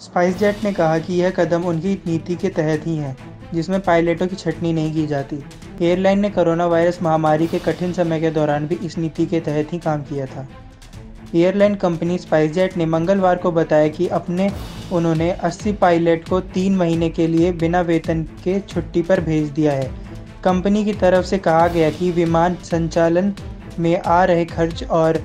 Spice jet ने कहा कि यह कदम उनकी नीति के तहत ही है, जिसमें पायलटों की छटनी नहीं की जाती। एयरलाइन ने कोरोना वायरस महामारी के कठिन समय के दौरान भी इस नीति के तहत ही काम किया था। एयरलाइन कंपनी स्पाइस जेट ने मंगलवार को बताया कि अपने, उन्होंने 80 पायलट को तीन महीने के लिए बिना वेतन के छुट्टी पर भेज दिया है। कंपनी की तरफ़ से कहा गया कि विमान संचालन में आ रहे खर्च और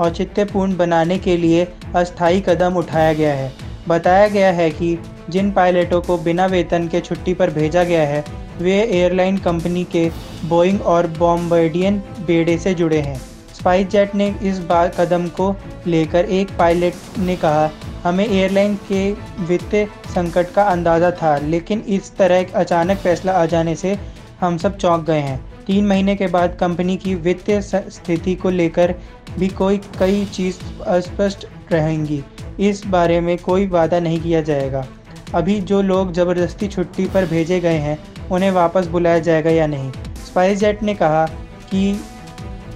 औचित्यपूर्ण बनाने के लिए अस्थायी कदम उठाया गया है। बताया गया है कि जिन पायलटों को बिना वेतन के छुट्टी पर भेजा गया है, वे एयरलाइन कंपनी के बोइंग और बॉम्बर्डियन बेड़े से जुड़े हैं। स्पाइस जेट ने इस बार कदम को लेकर एक पायलट ने कहा, हमें एयरलाइन के वित्तीय संकट का अंदाज़ा था, लेकिन इस तरह एक अचानक फैसला आ जाने से हम सब चौंक गए हैं। तीन महीने के बाद कंपनी की वित्तीय स्थिति को लेकर भी कोई, कई चीज़ अस्पष्ट रहेंगी। इस बारे में कोई वादा नहीं किया जाएगा। अभी जो लोग ज़बरदस्ती छुट्टी पर भेजे गए हैं, उन्हें वापस बुलाया जाएगा या नहीं? स्पाइस जेट ने कहा कि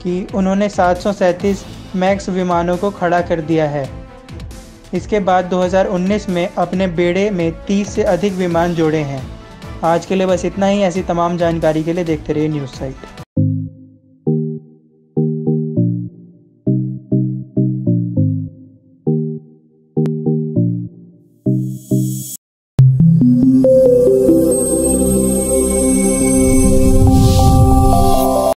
कि उन्होंने सात सौ सैंतीस मैक्स विमानों को खड़ा कर दिया है। इसके बाद 2019 में अपने बेड़े में 30 से अधिक विमान जोड़े हैं। आज के लिए बस इतना ही। ऐसी तमाम जानकारी के लिए देखते रहिए न्यूज़ साइट।